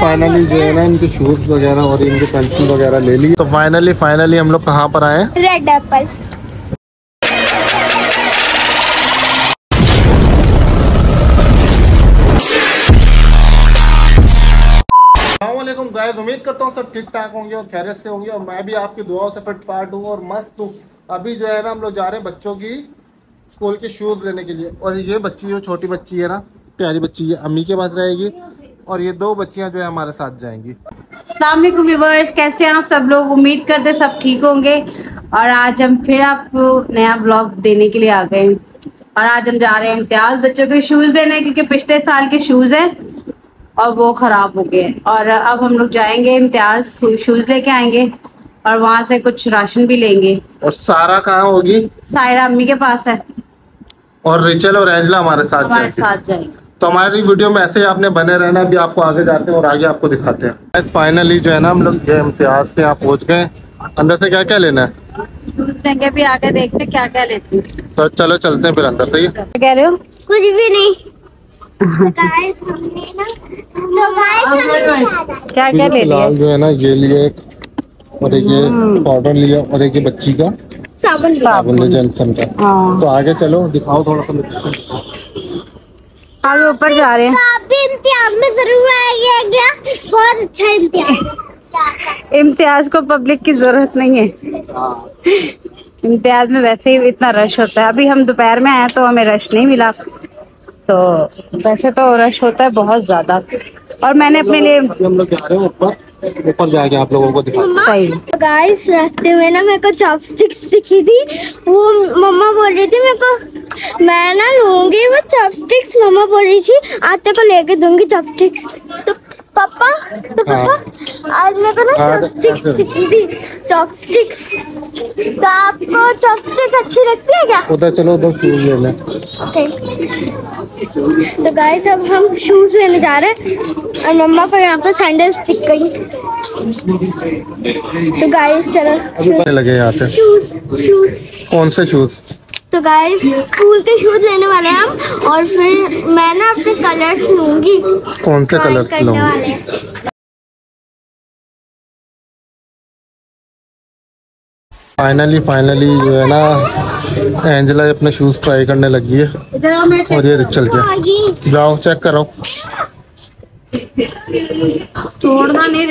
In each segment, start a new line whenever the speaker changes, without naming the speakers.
Finally जो है ना इनके शूज़ वगैरह और इनके पेंसिल वगैरह ले ली तो फाइनली फाइनली हम लोग कहाँ पर आए?
रेड एप्पल
गाइस उम्मीद करता हूँ सब ठीक ठाक होंगे और खैरियत से होंगे और मैं भी आपकी दुआओं से फिट पार्ट हूँ और मस्त हूँ। अभी जो है ना हम लोग जा रहे हैं बच्चों की स्कूल के शूज़ लेने के लिए और ये बच्ची जो छोटी बच्ची है ना प्यारी बच्ची है अम्मी के पास रहेगी। और ये दो बच्चियाँ जो है हमारे साथ जाएँगी।
व्यूवर्स कैसे हैं आप सब लोग? उम्मीद करते सब ठीक होंगे। और आज हम फिर आपको नया ब्लॉग देने के लिए आ गए हैं। और आज हम जा रहे हैं इम्तियाज़ बच्चों के शूज़ लेने क्योंकि पिछले साल के शूज़ हैं और वो खराब हो गए और अब हम लोग जाएँगे इम्तियाज़ शूज़ लेके आएँगे और वहाँ से कुछ राशन भी लेंगे।
और सारा कहाँ होगी?
सायरा अम्मी के पास है।
और रिचल और एंजला हमारे साथ
हमारे साथ जाएँगे।
तो हमारी वीडियो में ऐसे ही आपने बने रहना अभी आपको आगे जाते हैं और आगे आपको दिखाते हैं। फाइनली जो है ना हम लोग ये इम्तियाज़ के यहाँ पहुँच गए अंदर से क्या क्या लेना है?
लेंगे भी आगे देखते क्या क्या लेते हैं।
तो चलो चलते हैं फिर अंदर से ही।
कह रहे हो?
कुछ भी नहीं। तो गाइस हमने ना तो गाइस
क्या क्या ले लिया
जो है ना ये लिए एक और एक ये पाउडर लिया और एक ये बच्ची का।
साबुन
साबुन। लिया का।
हाँ।
तो आगे चलो दिखाओ थोड़ा सा।
आगे ऊपर जा रहे हैं।
आप में ज़रूर आएगा बहुत अच्छा इम्तिहान
इम्तियाज़ को पब्लिक की ज़रूरत नहीं है।
हाँ
इम्तियाज़ में वैसे ही इतना रश होता है। अभी हम दोपहर में आए तो हमें रश नहीं मिला। तो वैसे तो रश होता है बहुत ज़्यादा। और मैंने अपने लिए
हम लोग जा रहे हैं ऊपर। ऊपर जाके आप लोगों को
सही।
गाइस रास्ते में ना मेरे को चॉपस्टिक्स दिखी थी। वो मम्मा बोल रही थी मेरे को मैं ना लूँगी वो चॉपस्टिक्स मम्मा बोल रही थी आते को लेके दूँगी चॉपस्टिक्स तो पापा तो पापा आज मेरे को ना
हाँ,
चॉपस्टिक्स। दिखी थी। चॉपस्टिक्स तो आपको चॉपस्टिक्स अच्छी लगती है क्या?
उधर चलो उधर शूज़ ले लें
तो गाइस अब हम शूज़ लेने जा रहे हैं और मम्मा को यहाँ पर सैंडल स्टिक गई। तो गाइस चलो
अभी लगे यहाँ से
शूज़ शूज़
कौन से शूज़
तो गाइस स्कूल के शूज़ लेने वाले हैं हम और फिर मैं ना अपने कलर्स लूँगी।
कौन से कलर्स लोगे?
हैं।
फाइनली फाइनली जो है ना एंजला अपने शूज़ ट्राई करने लगी है।
इधर आओ मैं
और ये रिचल के
आगे
जाओ चेक करो।
छोड़ना नहीं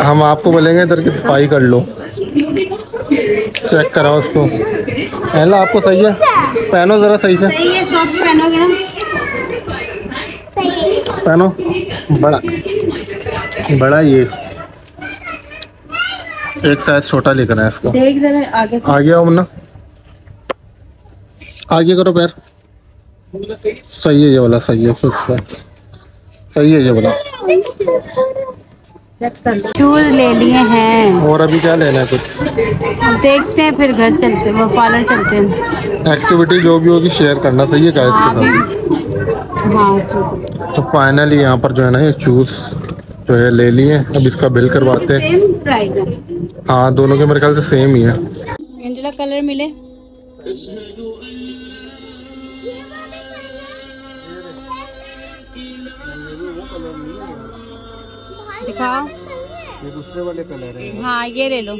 हम
आपको बोलेंगे इधर की सफ़ाई कर लो। चेक कराओ उसको एंजला आपको सही है? पहनो जरा सही से।
सही है सॉक्स पहनोगे ना
पहनो। बड़ा। बड़ा ये। एक साइज़ छोटा लेकर आए इसको।
देख जरा आगे
आगे आओ मुन्ना। आगे करो पैर। सही है ये वाला सही है फिक्स है। सही है ये वाला।
शूज़ ले लिए हैं।
और अभी क्या लेना है कुछ?
अब देखते हैं फिर घर चलते हैं वो पार्लर चलते हैं।
एक्टिविटी जो भी होगी शेयर करना सही है गाइस के साथ?
हाँ
तो। फाइनली यहाँ पर जो है ना ये चूज़ जो है ले लिए अब इसका बिल करवाते हैं। हाँ। दोनों के मेरे ख्याल से सेम ही है।
एंजेला कलर मिले? दिखाओ।
ये दूसरे वाले कलर है।
हाँ ये ले लो।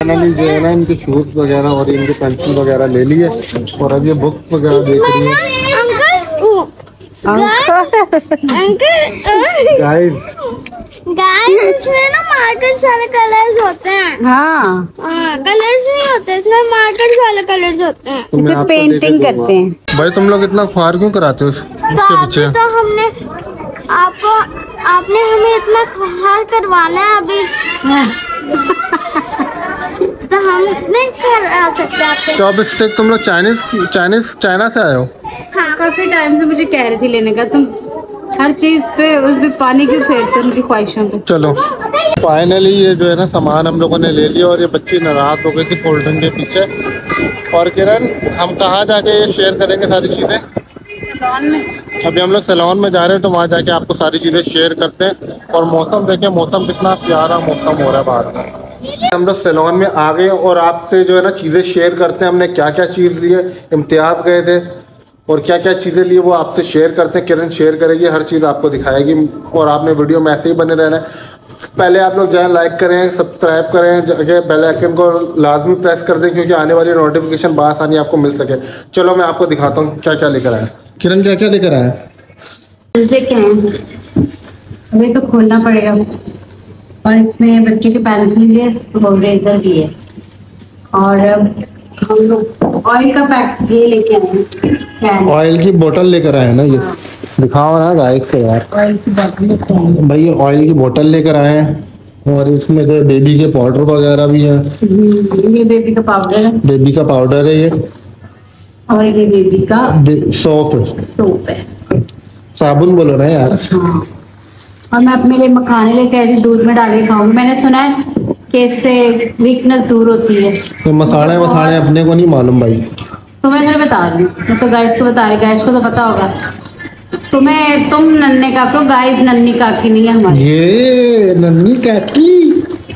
जो है ना इनके शूज़ वगैरह और इनके पेंसिल वगैरह ले लिए और अब ये बुक्स वगैरह देख रही है।
अंकल
गाइस
गाइस इसमें ना मार्कर्स वाले कलर्स होते हैं।
हाँ।
हाँ कलर्स नहीं होते इसमें मार्कर्स वाले कलर्स होते हैं।
इसे पेंटिंग करते हैं।
भाई तुम लोग इतना ख्वार क्यों कराते हो
अभी
पीछे?
तो हमने आपको आपने हमें इतना खार करवाना है अभी। तो हम नहीं करा सकते आपके
चॉप स्टिक तुम लोग चाइनीज़ चाइनीज़ चाइना से आए हो?
हाँ।
काफ़ी टाइम से मुझे कह रही थी लेने का तुम हर चीज़ पे उस उसमें पानी क्यों फेरते हो उनकी ख्वाहिशों पे?
चलो। फाइनली ये जो है ना सामान हम लोगों ने ले लिया और ये बच्ची नाराज़ हो गई थी कोल्ड ड्रिंक के पीछे। और किरण हम कहाँ जाके ये शेयर करेंगे सारी चीज़ें? अभी हम लोग सैलून में जा रहे हैं तो वहाँ जाके आपको सारी चीज़ें शेयर करते हैं। और मौसम देखें, मौसम कितना प्यारा मौसम हो रहा है बाहर में हम लोग सैलॉन में आ गए और आपसे जो है ना चीज़ें शेयर करते हैं। हमने क्या क्या चीज़ ली है? इम्तियाज़ गए थे। और क्या क्या चीज़ें ली वो आपसे शेयर करते हैं। किरण शेयर करेगी, हर चीज़ आपको दिखाएगी। और आपने वीडियो में ऐसे ही बने रहना है। पहले आप लोग जाएँ लाइक करें, सब्सक्राइब करें जगह बेल आइकन को लाजमी प्रेस कर दें, क्योंकि आने वाली नोटिफिकेशन बआसानी आपको मिल सके। चलो मैं आपको दिखाता हूँ क्या क्या लेकर आया किरण क्या क्या लेकर आया?
हैं अभी तो खोलना पड़ेगा। और इसमें बच्चों की पेंसिल भी है और रेजर भी है। और हम लोग ऑयल का पैक ये लेके आए हैं।
ऑयल की बोतल लेकर आए हैं ना ये। दिखाओ ना गाइस को यार।
ऑयल की बोतल लेके आए
भाई ऑयल की बोतल लेकर आए हैं। और इसमें जो बेबी के पाउडर वगैरह भी हैं।
हम्म, ये बेबी का पाउडर है।
बेबी का पाउडर है ये।
और ये बेबी का
सोप है
सोप है
साबुन बोलो ना यार
हाँ और मैं अपने लिए मखाने लेके आई थी दूध में डाल के खाऊँगी मैंने सुना है कि इससे वीकनेस दूर होती है
तो मसाले वसाले अपने को नहीं मालूम भाई
तो मैं तुम्हें बता रही हूँ मैं तो गाइस को बता रही गाइस को तो पता होगा तुम्हें तुम नन्ने काको गाइस नन्नी काकी नहीं है हमारी
ये नन्नी काकी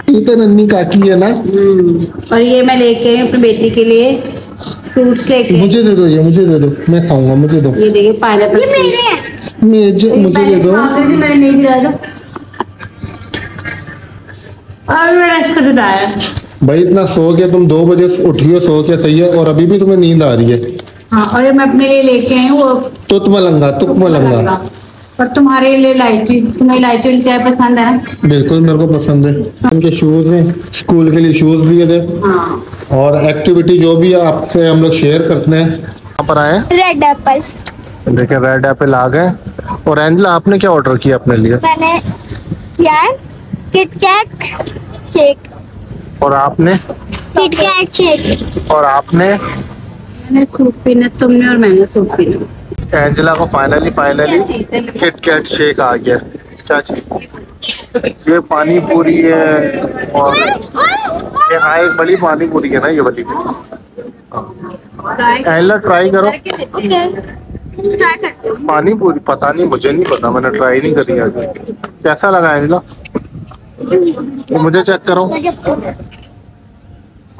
ये तो नन्नी काकी है ना
और ये मैं लेके आई अपनी बेटी के लिए फ्रूट्स लेके।
मुझे दे दो ये मुझे दे दो मैं खाऊँगा मुझे दो।
ये देखिए पाइनएप्पल ये मेरे हैं।
मुझे मुझे दे दो।
मैंने नहीं दिलाया था। और मैंने इसको दिलाया
भाई इतना सो के तुम दो बजे उठी हो सो के सही है और अभी भी तुम्हें नींद आ रही है।
हाँ और ये मैं अपने लिए लेके आई हूँ वो
तुत मलंगा तुक मलंगा
और तुम्हारे लिए इलायची तुम्हें इलायची वाली चाय पसंद है?
बिल्कुल मेरे को पसंद है। उनके शूज़ हैं। स्कूल के लिए शूज़ दिए थे
हाँ।
और एक्टिविटी जो भी आपसे हम लोग शेयर करते हैं। यहाँ पर आए
रेड एप्पल
देखिए रेड एप्पल आ गए। और एंजला आपने क्या ऑर्डर किया अपने लिए?
मैंने किया है किट शेक
और आपने?
किट कैट शेक
और आपने?
मैंने सूप पीना तुमने और मैंने सूप पीना।
एंजला को finally finally Kit Kat shake आ गया। क्या चीज़? ये पानी पूरी है और ये हाँ एक बड़ी पानी पूरी है ना ये वाली। एंजला ट्राई करो।
हो।
पानी पूरी पता नहीं मुझे नहीं पता मैंने ट्राई नहीं करी आज। कैसा लगा एंजला? मुझे चेक करो।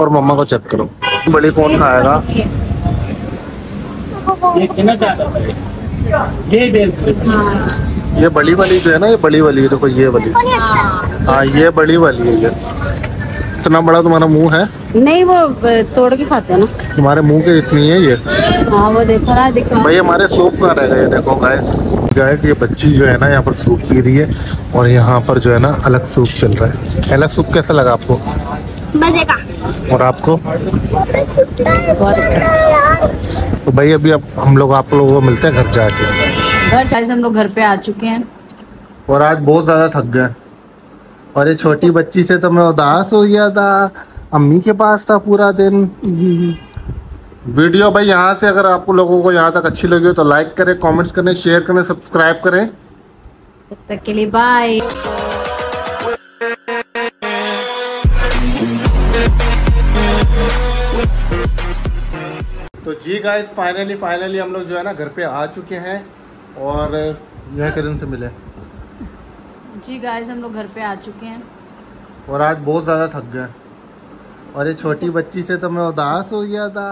और मम्मा को चेक करो। बड़ी कौन खाएगा?
ये कितना चाहता ये बिल्कुल
ये बड़ी वाली जो है ना ये बड़ी वाली है देखो ये वाली।
हाँ।
हाँ ये बड़ी वाली है ये। इतना बड़ा तुम्हारा मुँह है?
नहीं वो तोड़ के खाते हैं ना।
तुम्हारे मुँह के इतनी है ये?
हाँ वो देखो ना देखो
भाई हमारे सूप कहाँ रह गए देखो गैस गैस ये बच्ची जो है ना यहाँ पर सूप पी रही है और यहाँ पर जो है ना अलग सूप चल रहा है। पहला सूप कैसा लगा आपको?
मज़े का।
और आपको? तो भाई अभी अब हम लोग आप लोगों को मिलते हैं घर जाके।
घर चाहे हम लोग घर पे आ चुके हैं।
और आज बहुत ज़्यादा थक गए। और ये छोटी बच्ची से तो मैं उदास हो गया था। अम्मी के पास था पूरा दिन। वीडियो भाई यहाँ से अगर आप लोगों को यहाँ तक अच्छी लगी हो तो लाइक करें कमेंट्स करें शेयर करें सब्सक्राइब करें।
तब तक के लिए बाय।
तो जी गाइस फाइनली फाइनली हम लोग जो है ना घर पे आ चुके हैं और यह किरण से मिले।
जी गाइस हम लोग घर पे आ चुके हैं।
और आज बहुत ज़्यादा थक गए। और ये छोटी बच्ची से तो मैं उदास हो गया था।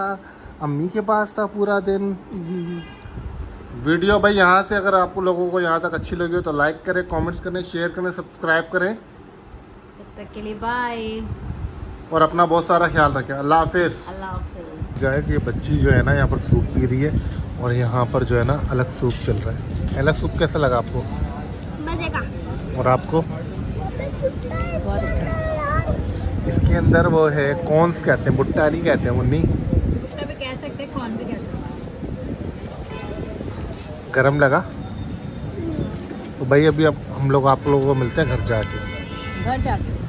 अम्मी के पास था पूरा दिन। वीडियो भाई यहाँ से अगर आप लोगों को यहाँ तक अच्छी लगी हो तो लाइक करें कमेंट्स करें शेयर करें सब्सक्राइब करें।
तब तक के लिए बाय
और अपना बहुत सारा ख्याल रखें। अल्लाह हाफिज़।
अल्लाह हाफिज।
गाइस ये बच्ची जो है ना यहाँ पर सूप पी रही है और यहाँ पर जो है ना अलग सूप चल रहा है। पहला सूप कैसा लगा आपको?
मज़े का।
और आपको?
अच्छा
इसके अंदर वो है कॉर्न्स कहते हैं भुट्टा नहीं कहते हैं मुन्नी
हैं
गरम लगा? तो भाई अभी अब हम लोग आप लोगों को मिलते हैं घर जाके।
घर जाके।